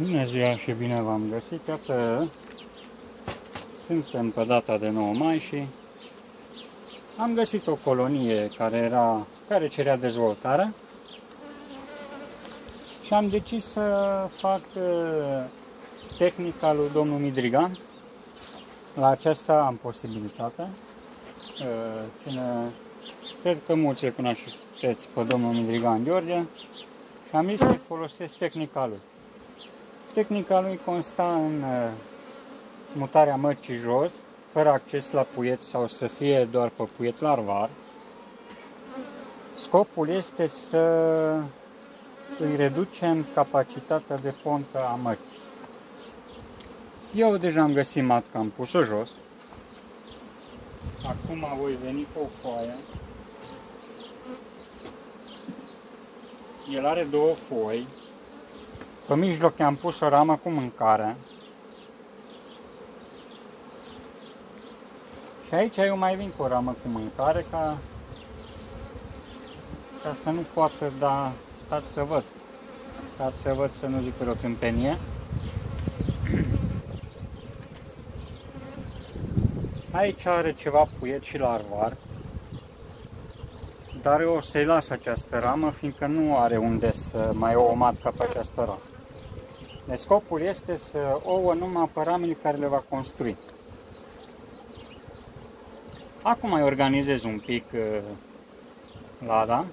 Bună ziua și bine v-am găsit. Iată, suntem pe data de 9 mai și am găsit o colonie care, era, care cerea dezvoltare și am decis să fac uh, tehnica lui domnul Midrigan. La aceasta am posibilitatea. Uh, cine, cred că mulți îl cunoașteți pe domnul Midrigan Gheorghe și am zis să folosesc tehnica lui. Tehnica lui consta în uh, mutarea mărcii jos, fără acces la puiet sau să fie doar pe puiet larvar. Scopul este să îi reducem capacitatea de pontă a mărcii. Eu deja am găsit matca, am pus-o jos. Acum voi veni cu o foaie. El are două foi, pe mijloc i-am pus o ramă cu mâncare. Și aici eu mai vin cu o ramă cu mâncare ca, ca să nu poată da... Stați să văd. Stați să văd să nu zic o tâmpenie. Aici are ceva puiet și larvar. Dar eu o să-i las această ramă, fiindcă nu are unde să mai o matca pe această ramă. Deci scopul este să ouă numai pe ramele care le va construi. Acum mai organizez un pic uh, lada.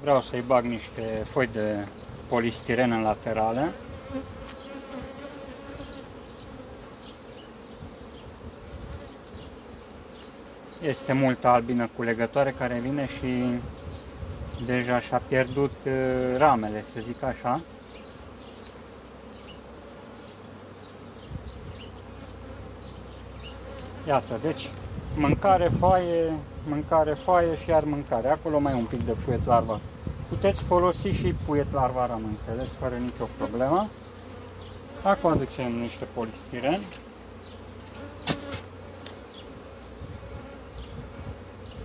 Vreau să-i bag niște foi de polistiren în laterale. Este multă albină culegătoare care vine și deja și-a pierdut uh, ramele, să zic așa. Iată, deci mâncare, foaie, mâncare, foaie și iar mâncare. Acolo mai un pic de puiet larva. Puteți folosi și puiet larva, am înțeles, fără nicio problemă. Acum aducem niște polistiren.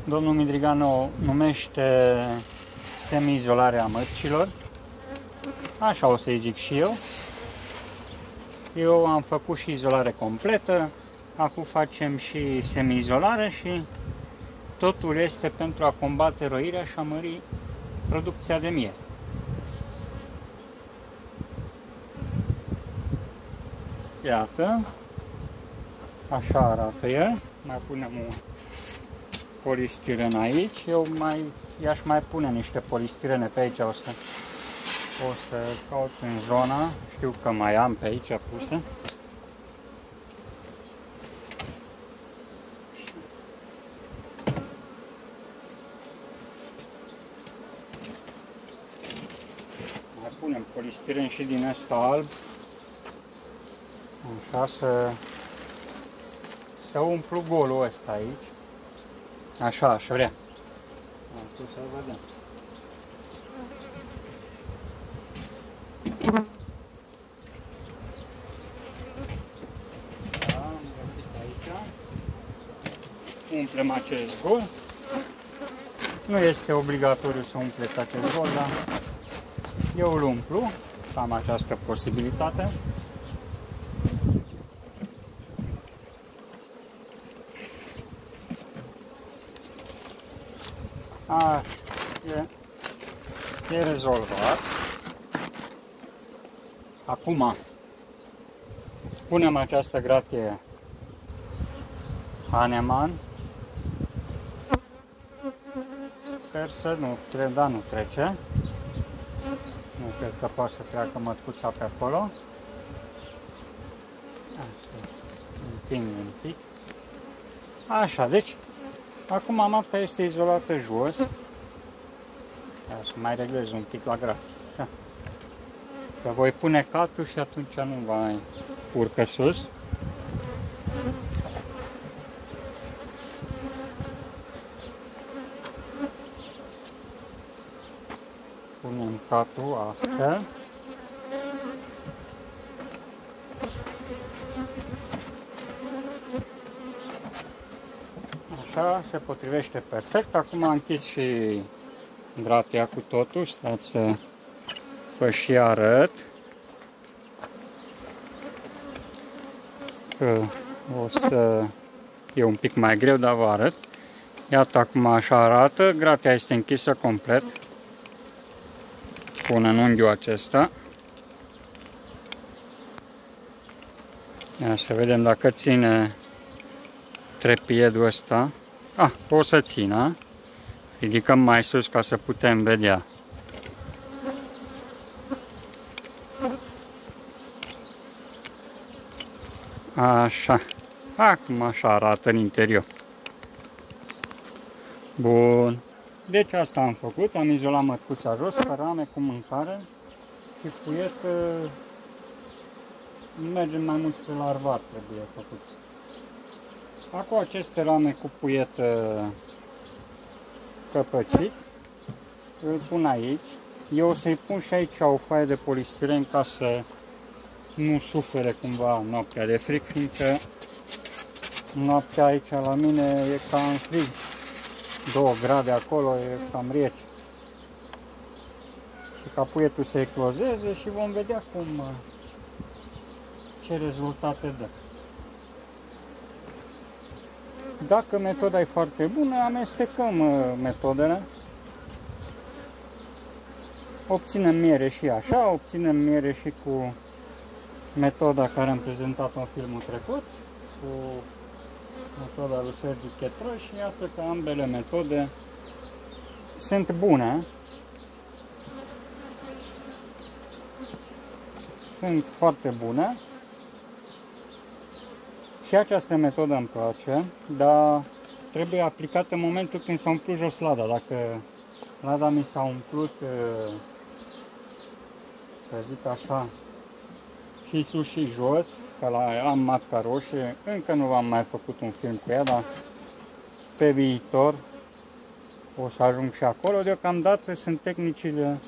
Domnul Midrigano numește semi-izolarea mărcilor. Așa o să-i zic și eu. Eu am făcut și izolare completă, Acum facem și semi-izolare și totul este pentru a combate roirea și a mări producția de miere. Iată, așa arată el. Mai punem un polistiren aici. Eu mai, i-aș mai pune niște polistirene pe aici. O să, o să caut în zona. Știu că mai am pe aici puse. Punem polistiren și din asta alb. Așa să, să umplu golul ăsta aici. Așa, aș vrea. Acum să vedem. Da, am găsit aici. Umplem acest gol. Nu este obligatoriu să umpleți acest gol, dar eu îl umplu, am această posibilitate. A, e, e rezolvat. Acum punem această gratie Haneman. Sper să nu, cred, da, nu trece. Nu cred că poate să treacă mătcuța pe acolo. Așa, împing un pic. Așa, deci, acum mapta este izolată jos. Ia să mai reglez un pic la grafic. Că voi pune catul și atunci nu va urcă sus. căcatul astfel. Așa se potrivește perfect. Acum am închis și gratia cu totul. Stați să vă și arăt. Că o să e un pic mai greu, dar vă arăt. Iată acum așa arată. Gratia este închisă complet cu un unghiul acesta. Ia să vedem dacă ține trepiedul ăsta. Ah, o să țină. Ridicăm mai sus ca să putem vedea. Așa. Acum așa arată în interior. Bun. Deci asta am făcut, am izolat mătcuța jos, pe rame cu mâncare și puiet merge mai mult spre larvar, trebuie făcut. Acum aceste rame cu puiet căpăcit, îl pun aici. Eu o să-i pun și aici o foaie de polistiren ca să nu sufere cumva noaptea de frig, fiindcă noaptea aici la mine e ca în frig. 2 grade acolo e cam rece. Și ca puietul să eclozeze și vom vedea cum ce rezultate dă. Dacă metoda e foarte bună, amestecăm uh, metodele. Obținem miere și așa, obținem miere și cu metoda care am prezentat-o în filmul trecut, cu metoda lui Sergi Chetră și iată că ambele metode sunt bune. Sunt foarte bune. Și această metodă îmi place, dar trebuie aplicată în momentul când s-a umplut jos lada. Dacă lada mi s-a umplut, să zic așa, și sus și jos, că la, am matca roșie, încă nu am mai făcut un film cu ea, dar pe viitor o să ajung și acolo. Deocamdată sunt tehnicile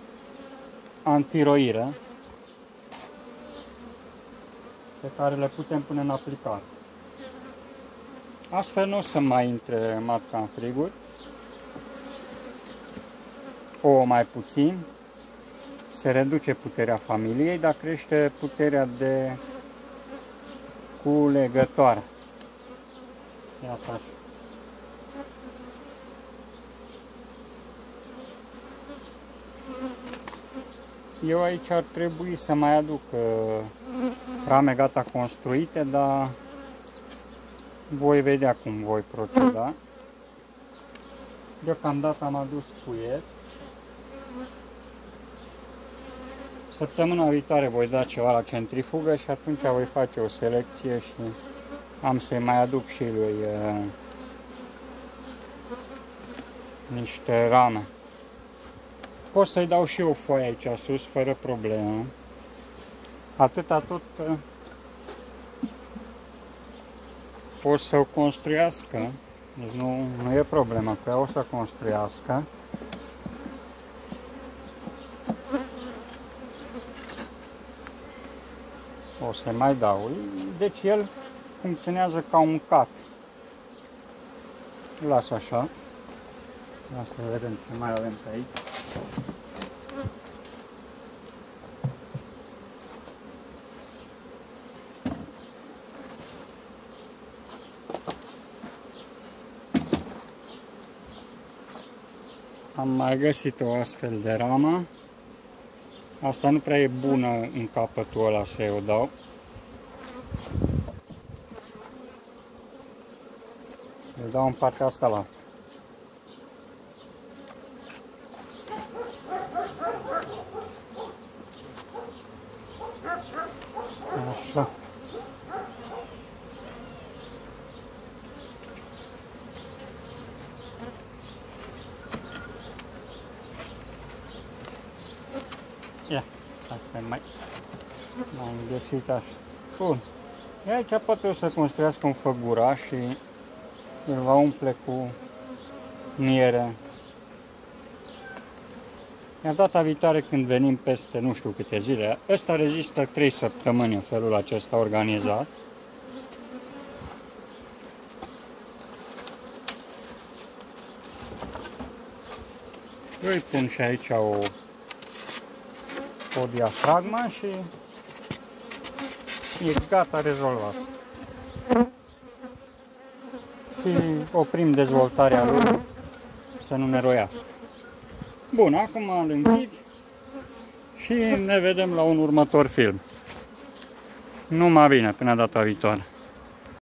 antiroire pe care le putem pune în aplicare. Astfel nu o să mai intre matca în friguri. O mai puțin. Se reduce puterea familiei, dar crește puterea de culegătoare. Iată așa. Eu aici ar trebui să mai aduc uh, rame gata construite, dar voi vedea cum voi proceda. Deocamdată am adus puiet. Săptămâna viitoare voi da ceva la centrifugă și atunci voi face o selecție și am să-i mai aduc și lui uh, niște rame. Pot să-i dau și o foaie aici sus, fără problemă. Atâta tot uh, pot să o construiască, deci nu, nu e problema cu ea, o să construiască. Să mai dau. Deci el funcționează ca un cat. Las așa. Asta vedem ce mai avem pe aici. Am mai găsit o astfel de ramă. Asta nu prea e bună în capătul ăla să o dau. Le dau în partea asta la Ia, asta mai, mai am găsit așa. Bun. E aici poate o să construiască un făguraș și îl va umple cu miere. Iar data viitoare când venim peste nu știu câte zile, ăsta rezistă 3 săptămâni în felul acesta organizat. Îi pun și aici o cu diafragma și e gata rezolvat. Și oprim dezvoltarea lui să nu meroiască. Bun, acum îl închid și ne vedem la un următor film. Numai bine, până data viitoare.